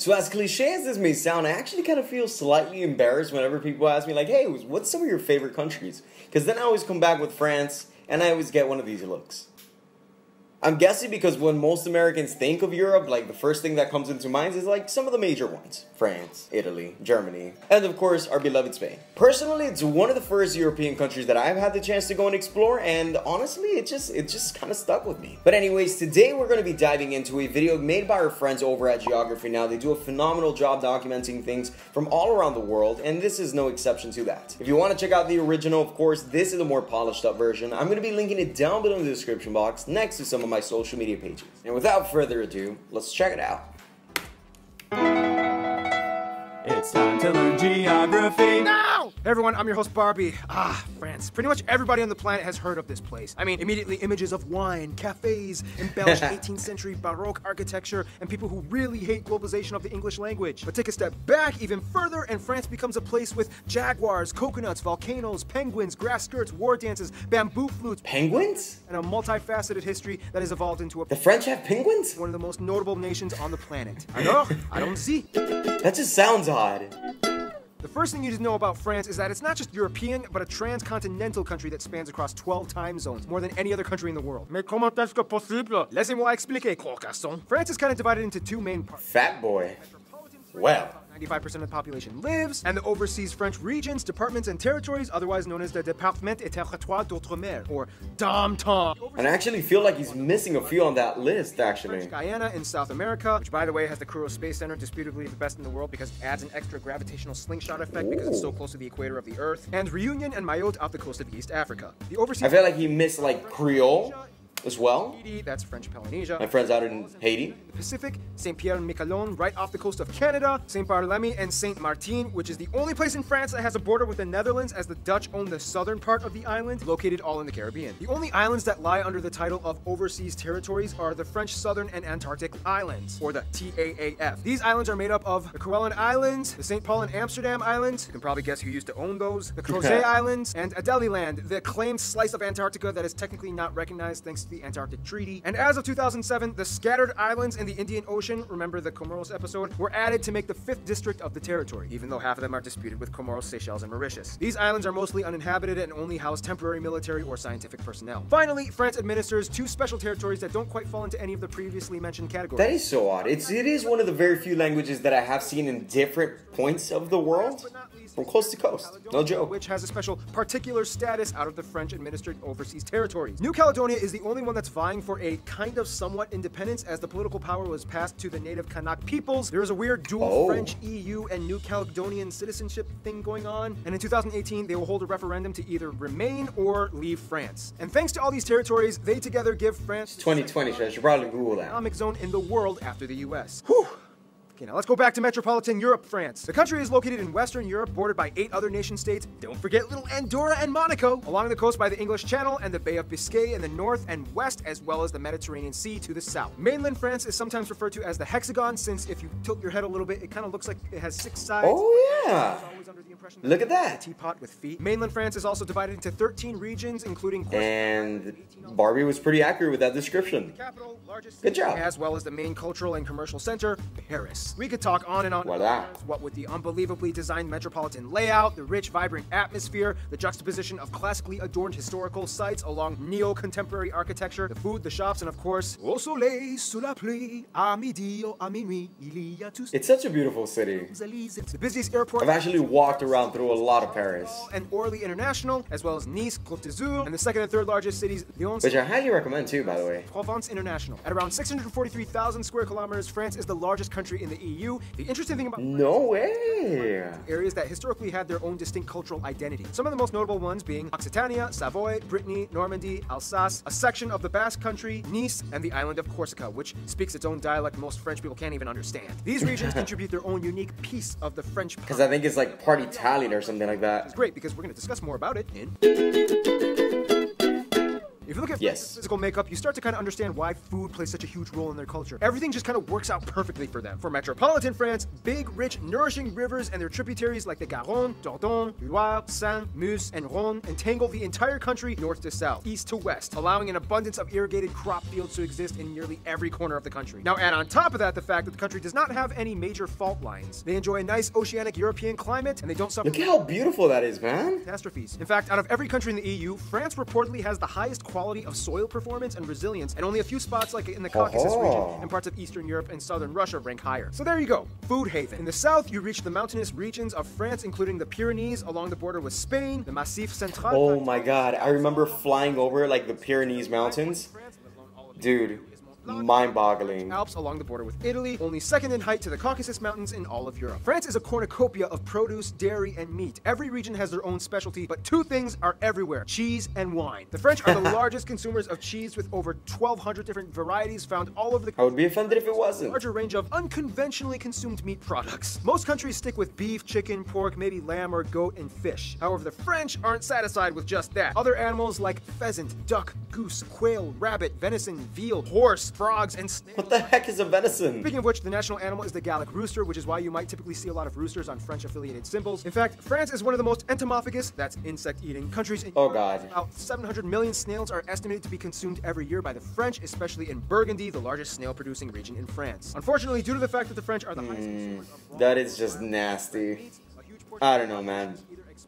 So as cliche as this may sound, I actually kind of feel slightly embarrassed whenever people ask me like, "Hey, what's some of your favorite countries?" Because then I always come back with France, and I always get one of these looks. I'm guessing because when most Americans think of Europe, like the first thing that comes into mind is like some of the major ones France, Italy, Germany, and of course our beloved Spain. Personally, it's one of the first European countries that I've had the chance to go and explore, and honestly, it just it just kind of stuck with me. But anyways, today we're going to be diving into a video made by our friends over at Geography Now. They do a phenomenal job documenting things from all around the world, and this is no exception to that. If you want to check out the original, of course, this is a more polished up version. I'm going to be linking it down below in the description box next to some of my social media pages. And without further ado, let's check it out. It's time to learn geography. Now! Hey everyone, I'm your host Barbie. Ah, France. Pretty much everybody on the planet has heard of this place. I mean, immediately images of wine, cafes, embellished 18th century Baroque architecture, and people who really hate globalization of the English language. But take a step back even further, and France becomes a place with jaguars, coconuts, volcanoes, penguins, grass skirts, war dances, bamboo flutes, Penguins? and a multifaceted history that has evolved into a The French have penguins? one of the most notable nations on the planet. Alors, I don't see. That just sounds odd. The first thing you need to know about France is that it's not just European, but a transcontinental country that spans across 12 time zones, more than any other country in the world. Mais comment est-ce que possible? Laissez-moi expliquer, Carcassonne. France is kind of divided into two main parts. Fat boy. Well. 95% of the population lives, and the overseas French regions, departments, and territories, otherwise known as the Département et Territoire d'Outre-mer, or DOM-TOM. And I actually feel like he's missing a few on that list, actually. Guyana in South America, which by the way has the Kourou Space Center, disputably the best in the world because it adds an extra gravitational slingshot effect because it's so close to the equator of the Earth, and Reunion and Mayotte off the coast of East Africa. The overseas I feel like he missed like Creole as well. That's French Polynesia. My friends out in Haiti. The Pacific, Saint Pierre and Miquelon, right off the coast of Canada, Saint Barthélemy and Saint Martin, which is the only place in France that has a border with the Netherlands, as the Dutch own the southern part of the island, located all in the Caribbean. The only islands that lie under the title of overseas territories are the French Southern and Antarctic Islands, or the TAAF. These islands are made up of the Kerguelen Islands, the St. Paul and Amsterdam Islands, you can probably guess who used to own those, the Crozet Islands, and Adélie Land, the claimed slice of Antarctica that is technically not recognized thanks the Antarctic Treaty. And as of 2007, the scattered islands in the Indian Ocean, remember the Comoros episode, were added to make the fifth district of the territory, even though half of them are disputed with Comoros, Seychelles, and Mauritius. These islands are mostly uninhabited and only house temporary military or scientific personnel. Finally, France administers two special territories that don't quite fall into any of the previously mentioned categories. That is so odd. It's it is one of the very few languages that I have seen in different points of the world, from coast to coast. No joke. Which has a special particular status out of the French administered overseas territories. New Caledonia is the only one that's vying for a kind of somewhat independence as the political power was passed to the native Kanak peoples. There is a weird dual Oh. French EU and New Caledonian citizenship thing going on. And in 2018, they will hold a referendum to either remain or leave France. And thanks to all these territories, they together give France 2020, so I should probably Google that. economic zone in the world after the US. Whew. Okay, now let's go back to metropolitan Europe, France. The country is located in Western Europe, bordered by eight other nation states. Don't forget little Andorra and Monaco, along the coast by the English Channel and the Bay of Biscay in the north and west, as well as the Mediterranean Sea to the south. Mainland France is sometimes referred to as the hexagon, since if you tilt your head a little bit, it kind of looks like it has six sides. Oh yeah. I was always under the impression Look at that. teapot with feet. Mainland France is also divided into 13 regions, including And Barbie was pretty accurate with that description. capital, largest Good job. as well as the main cultural and commercial center, Paris. We could talk on and on. Voila. What with the unbelievably designed metropolitan layout, the rich, vibrant atmosphere, the juxtaposition of classically adorned historical sites along neo-contemporary architecture, the food, the shops, and of course, au soleil, sous la pluie, à midi ou à minuit, il y a tous It's such a beautiful city. the busiest airport. I've actually walked around through a lot of Paris, and Orly International, as well as Nice, Côte d'Azur, and the second and third largest cities, Lyon, which I highly recommend too, by the way. Provence International. At around 643,000 square kilometers, France is the largest country in the EU. The interesting thing about No way. areas that historically had their own distinct cultural identity. Some of the most notable ones being Occitania, Savoy, Brittany, Normandy, Alsace, a section of the Basque Country, Nice, and the island of Corsica, which speaks its own dialect most French people can't even understand. These regions contribute their own unique piece of the French Because I think it's like part Italian or something like that. It's great because we're going to discuss more about it in If you look at Yes. Physical makeup, you start to kind of understand why food plays such a huge role in their culture. Everything just kind of works out perfectly for them. For metropolitan France, big, rich, nourishing rivers and their tributaries like the Garonne, Dordogne, Loire, Seine, Meuse, and Rhône entangle the entire country north to south, east to west, allowing an abundance of irrigated crop fields to exist in nearly every corner of the country. Now, add on top of that the fact that the country does not have any major fault lines. They enjoy a nice oceanic European climate, and they don't suffer Look at how beautiful that is, man. catastrophes. In fact, out of every country in the EU, France reportedly has the highest quality of soil performance and resilience, and only a few spots like in the Caucasus Oh. region uh-huh. and parts of Eastern Europe and Southern Russia rank higher. So there you go, food haven. In the south, you reach the mountainous regions of France, including the Pyrenees along the border with Spain, the Massif Central. Oh my god, I remember flying over like the Pyrenees Mountains. Dude, mind boggling. Alps along the border with Italy, only second in height to the Caucasus Mountains in all of Europe. France is a cornucopia of produce, dairy, and meat. Every region has their own specialty, but two things are everywhere cheese and wine. The French are the largest consumers of cheese with over 1,200 different varieties found all over the I would be offended if it wasn't. larger range of unconventionally consumed meat products. Most countries stick with beef, chicken, pork, maybe lamb or goat, and fish. However, the French aren't satisfied with just that. Other animals like pheasant, duck, goose, quail, rabbit, venison, veal, horse, frogs, and snails. What the heck is a venison? Speaking of which, the national animal is the Gallic rooster, which is why you might typically see a lot of roosters on French affiliated symbols. In fact, France is one of the most entomophagous, that's insect eating, countries in Oh. God. About 700 million snails are estimated to be consumed every year by the French, especially in Burgundy, the largest snail producing region in France. Unfortunately, due to the fact that the French are the highest hmm, consumers of That is just nasty. a huge portion I don't know, man.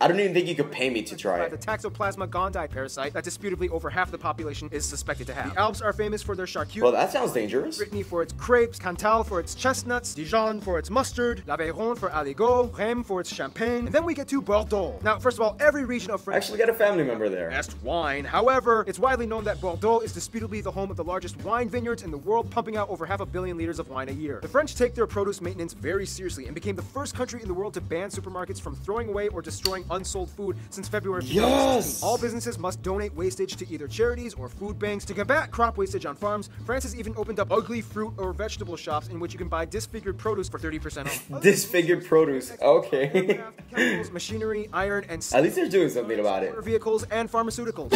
I don't even think you could pay me to try it. the it. Toxoplasma gondii parasite that disputably over half the population is suspected to have. The Alps are famous for their charcuterie. Well, that sounds dangerous. Brittany for its crepes, Cantal for its chestnuts, Dijon for its mustard, L'Aveyron for aligot, Rheims for its champagne, and then we get to Bordeaux. Now, first of all, every region of I France actually got a family member there. best wine. However, it's widely known that Bordeaux is disputably the home of the largest wine vineyards in the world, pumping out over half a billion liters of wine a year. The French take their produce maintenance very seriously and became the first country in the world to ban supermarkets from throwing away or destroying unsold food since February 2016. Yes! All businesses must donate wastage to either charities or food banks to combat crop wastage on farms. France has even opened up ugly fruit or vegetable shops in which you can buy disfigured produce for 30% off. Disfigured produce. Okay. Chemicals, machinery, iron, and At least they're doing something about it. vehicles and pharmaceuticals.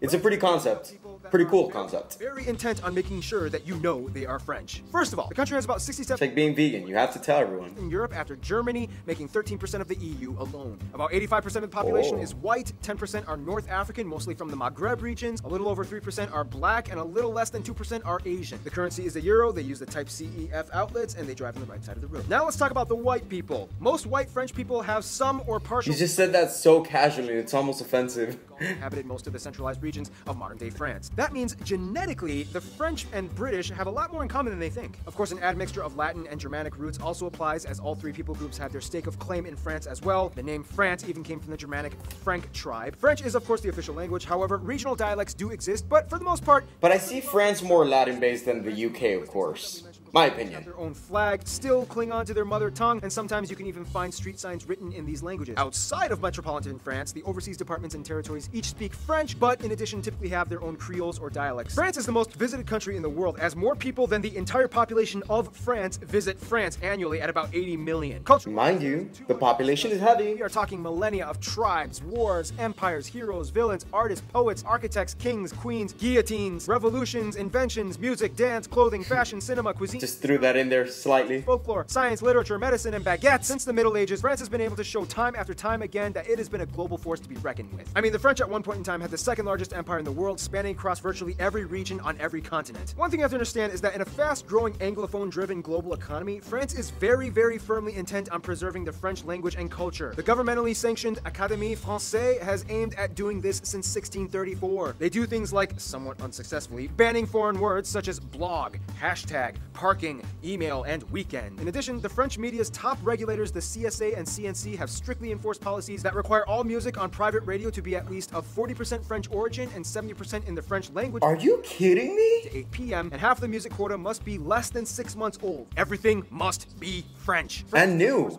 It's a pretty concept. Pretty cool concept. Very intent on making sure that you know they are French. First of all, the country has about 67 It's like being vegan. You have to tell everyone. in Europe after Germany, making 13% of the EU alone. About 85% of the population Oh. is white, 10% are North African, mostly from the Maghreb regions, a little over 3% are black, and a little less than 2% are Asian. The currency is the euro, they use the type CEF outlets, and they drive on the right side of the road. Now let's talk about the white people. Most white French people have some or partial You just said that so casually, it's almost offensive. inhabited most of the centralized regions of modern day That means genetically, the French and British have a lot more in common than they think. Of course, an admixture of Latin and Germanic roots also applies, as all three people groups have their stake of claim in France as well. The name France even came from the Germanic Frank tribe. French is, of course, the official language. However, regional dialects do exist, but for the most part, But I see France more Latin based than the UK, of course. My opinion. their own flag, still cling on to their mother tongue, and sometimes you can even find street signs written in these languages. Outside of metropolitan France, the overseas departments and territories each speak French, but in addition typically have their own creoles or dialects. France is the most visited country in the world, as more people than the entire population of France visit France annually at about 80 million. Culture Mind you, the population is heavy. we are talking millennia of tribes, wars, empires, heroes, villains, artists, poets, architects, kings, queens, guillotines, revolutions, inventions, music, dance, clothing, fashion, cinema, cuisine Just threw that in there slightly. folklore, science, literature, medicine, and baguettes. Since the Middle Ages, France has been able to show time after time again that it has been a global force to be reckoned with. I mean, the French at one point in time had the second largest empire in the world, spanning across virtually every region on every continent. One thing you have to understand is that in a fast growing Anglophone driven global economy, France is very, very firmly intent on preserving the French language and culture. The governmentally sanctioned Académie Française has aimed at doing this since 1634. They do things like, somewhat unsuccessfully, banning foreign words such as blog, hashtag, parking, email, and weekend. In addition, the French media's top regulators, the CSA and CNC, have strictly enforced policies that require all music on private radio to be at least of 40% French origin and 70% in the French language. Are you kidding me? 8 p.m., and half the music quota must be less than six months old. Everything must be French. And new.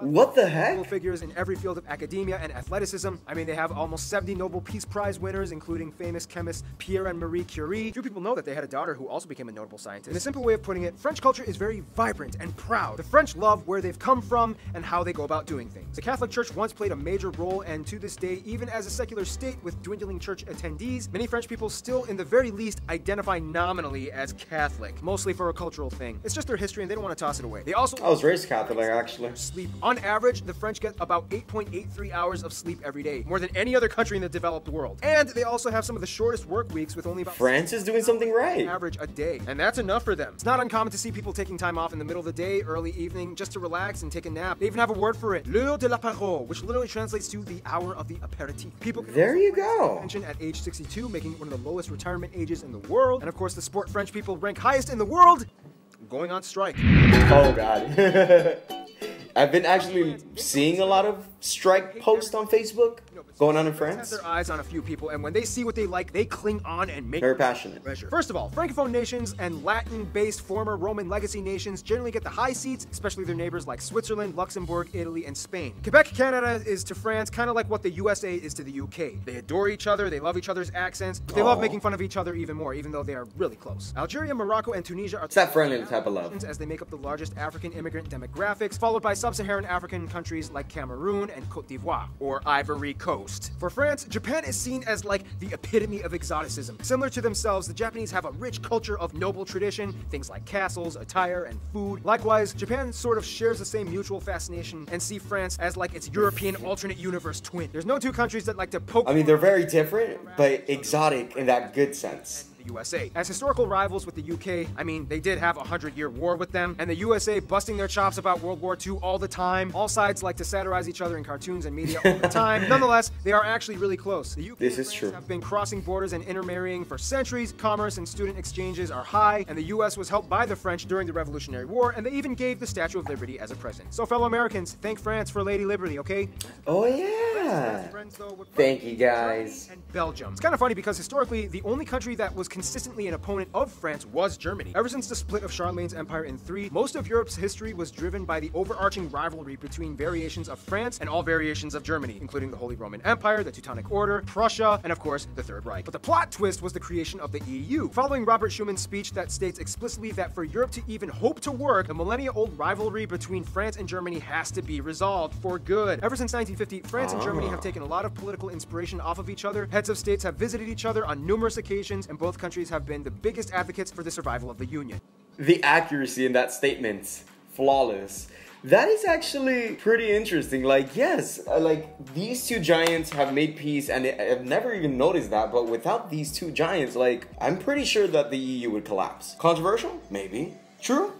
What the heck? Figures in every field of academia and athleticism. I mean, they have almost 70 Nobel Peace Prize winners, including famous chemists Pierre and Marie Curie. Few people know that they had a daughter who also became a notable scientist. In a simple way of putting it, French culture is very vibrant and proud. The French love where they've come from and how they go about doing things. The Catholic Church once played a major role, and to this day, even as a secular state with dwindling church attendees, many French people still, in the very least, identify nominally as Catholic, mostly for a cultural thing. It's just their history, and they don't want to toss it away. They also I was raised Catholic, actually. sleep. On average, the French get about 8.83 hours of sleep every day, more than any other country in the developed world. And they also have some of the shortest work weeks with only about France is doing something right. average a day, and that's enough for them. It's not uncommon to see people taking time off in the middle of the day, early evening, just to relax and take a nap. They even have a word for it, l'heure de l'apéro, which literally translates to the hour of the aperitif. People can There you go. pension at age 62, making one of the lowest retirement ages in the world. And of course, the sport French people rank highest in the world, going on strike. Oh god. I've been actually seeing a lot of strike posts on Facebook going on in Have France. their eyes on a few people, and when they see what they like, they cling on and make Very passionate. First of all, Francophone nations and Latin-based former Roman legacy nations generally get the high seats, especially their neighbors like Switzerland, Luxembourg, Italy, and Spain. Quebec, Canada is to France kind of like what the USA is to the UK. They adore each other, they love each other's accents, but they love making fun of each other even more, even though they are really close. Algeria, Morocco, and Tunisia are It's that friendly type of love. as they make up the largest African immigrant demographics, followed by sub-Saharan African countries like Cameroon and Cote d'Ivoire, or Ivory Coast. For France, Japan is seen as like the epitome of exoticism. Similar to themselves, the Japanese have a rich culture of noble tradition, things like castles, attire, and food. Likewise, Japan sort of shares the same mutual fascination and see France as like its European alternate universe twin. There's no two countries that like to poke I mean, they're very different, but exotic in that good sense. USA. As historical rivals with the UK, I mean, they did have a hundred year war with them, and the USA busting their chops about World War II all the time. All sides like to satirize each other in cartoons and media all the time. Nonetheless, they are actually really close. The UK This is true. have been crossing borders and intermarrying for centuries. Commerce and student exchanges are high, and the US was helped by the French during the Revolutionary War, and they even gave the Statue of Liberty as a present. So, fellow Americans, thank France for Lady Liberty, okay? Oh yeah. Friends, Thank you, guys. and Belgium. It's kind of funny because historically, the only country that was consistently an opponent of France was Germany. Ever since the split of Charlemagne's empire in three, most of Europe's history was driven by the overarching rivalry between variations of France and all variations of Germany, including the Holy Roman Empire, the Teutonic Order, Prussia, and of course, the Third Reich. But the plot twist was the creation of the EU. Following Robert Schuman's speech that states explicitly that for Europe to even hope to work, the millennia-old rivalry between France and Germany has to be resolved for good. Ever since 1950, France and oh. Germany have taken a lot of political inspiration off of each other. Heads of states have visited each other on numerous occasions, and both countries have been the biggest advocates for the survival of the Union. The accuracy in that statement, flawless. That is actually pretty interesting. Like, yes, uh, like these two giants have made peace, and I've never even noticed that. But without these two giants, like, I'm pretty sure that the EU would collapse. Controversial? Maybe. True?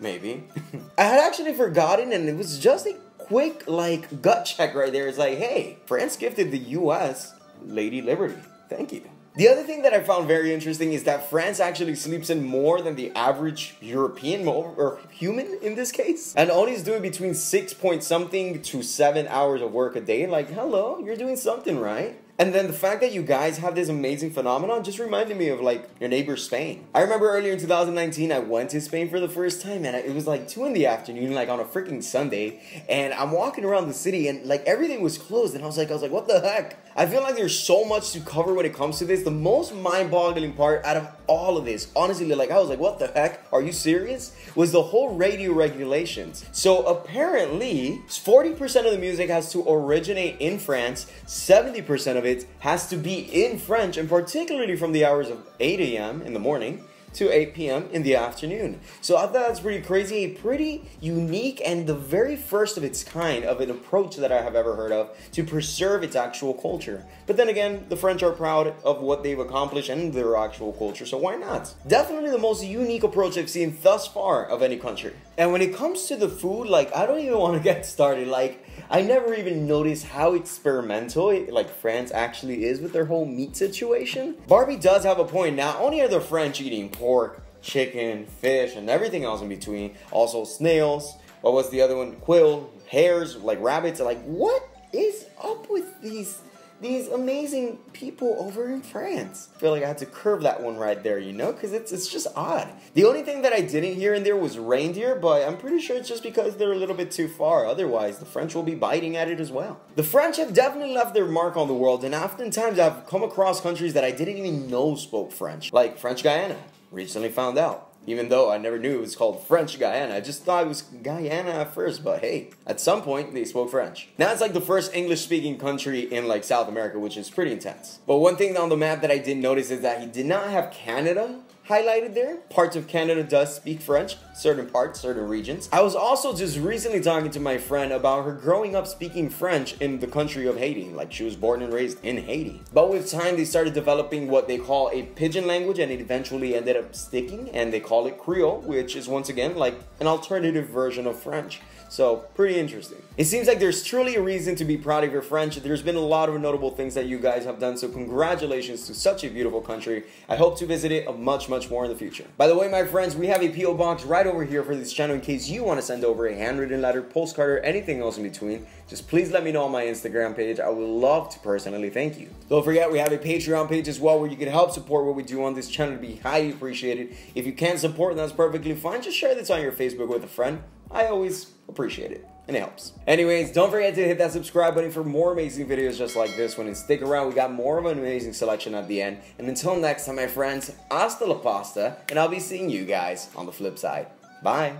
Maybe. I had actually forgotten, and it was just a quick, like, gut check right there. It's like, hey, France gifted the US Lady Liberty. Thank you. The other thing that I found very interesting is that France actually sleeps in more than the average European or human in this case, and only is doing between six point something to seven hours of work a day. Like, hello, you're doing something right. And then the fact that you guys have this amazing phenomenon just reminded me of like your neighbor Spain. I remember earlier in 2019, I went to Spain for the first time, and it was like two in the afternoon, like on a freaking Sunday, and I'm walking around the city, and like everything was closed, and I was like, I was like, what the heck? I feel like there's so much to cover when it comes to this. The most mind-boggling part out of all of this, honestly, like I was like, what the heck? Are you serious? Was the whole radio regulations. So apparently, 40% of the music has to originate in France, 70% of it has to be in French, and particularly from the hours of 8 a.m. in the morning to 8 p.m. in the afternoon. So I thought that's pretty crazy, a pretty unique and the very first of its kind of an approach that I have ever heard of to preserve its actual culture. But then again, the French are proud of what they've accomplished and their actual culture, so why not? Definitely the most unique approach I've seen thus far of any country. And when it comes to the food, like I don't even want to get started. Like I never even noticed how experimental it, like France actually is with their whole meat situation. Barbie does have a point. Not only are the French eating pork, chicken, fish, and everything else in between, also snails. What was the other one? Quill, hares, like rabbits. Like what is up with these these amazing people over in France. I feel like I had to curve that one right there, you know, because it's it's just odd. The only thing that I didn't hear in there was reindeer, but I'm pretty sure it's just because they're a little bit too far. Otherwise, the French will be biting at it as well. The French have definitely left their mark on the world, and oftentimes I've come across countries that I didn't even know spoke French, like French Guyana. Recently found out even though I never knew it was called French Guyana. I just thought it was Guyana at first, but hey, at some point they spoke French. Now it's like the first English speaking country in like South America, which is pretty intense. But one thing on the map that I didn't notice is that he did not have Canada highlighted there. Parts of Canada does speak French, certain parts, certain regions. I was also just recently talking to my friend about her growing up speaking French in the country of Haiti, like she was born and raised in Haiti. But with time, they started developing what they call a pidgin language, and it eventually ended up sticking, and they call it Creole, which is once again like an alternative version of French. So, pretty interesting. It seems like there's truly a reason to be proud of your French. There's been a lot of notable things that you guys have done, so congratulations to such a beautiful country. I hope to visit it much, much more in the future. By the way, my friends, we have a P.O. box right over here for this channel in case you want to send over a handwritten letter, postcard, or anything else in between. Just please let me know on my Instagram page. I would love to personally thank you. Don't forget, we have a Patreon page as well where you can help support what we do on this channel to be highly appreciated. If you can't support, that's perfectly fine. Just share this on your Facebook with a friend. I always appreciate it and it helps. Anyways, don't forget to hit that subscribe button for more amazing videos just like this one and stick around, we got more of an amazing selection at the end. And until next time, my friends, hasta la pasta, and I'll be seeing you guys on the flip side. Bye!